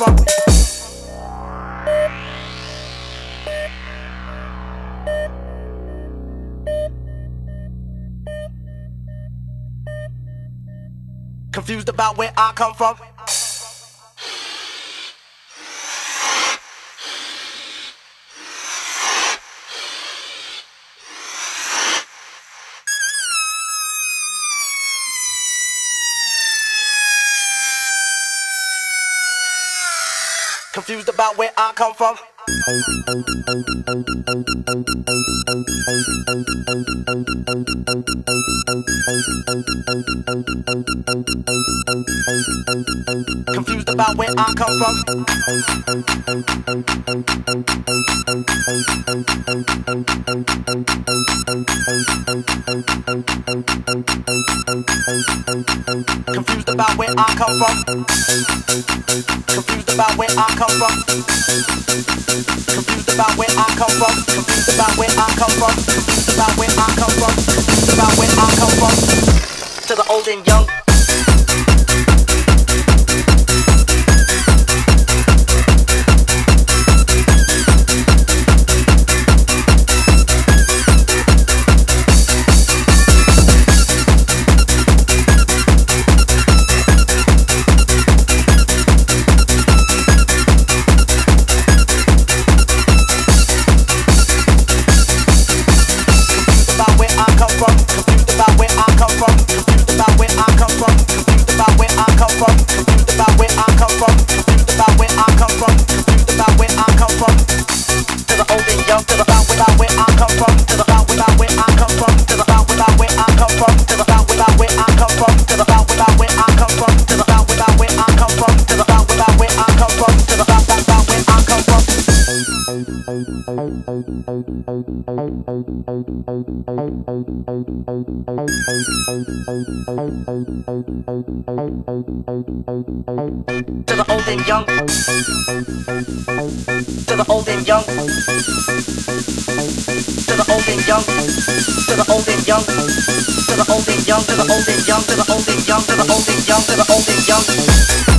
fuck. Confused about where I come from. Confused about where I come from. Confused about where I come from. Confused about where I come from. Confused about where I come from. About where I come from. About where I come from. About where I come from. About where I come from. To the old and young. To the old and young. To the old and young. To the old and young. To the old and young. To the old and young. To the old and young. To the old and young. To the old and young. To the old and young.